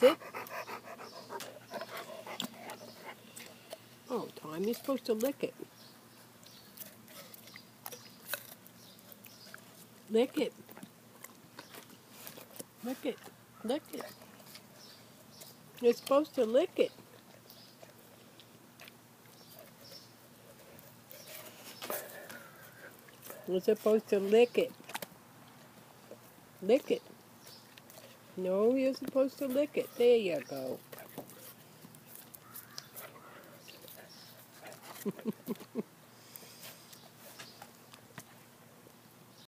Oh, Tom, you're supposed to lick it. Lick it. Lick it. Lick it. You're supposed to lick it. You're supposed to lick it. Lick it. No, you're supposed to lick it. There you go.